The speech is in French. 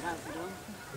grave, non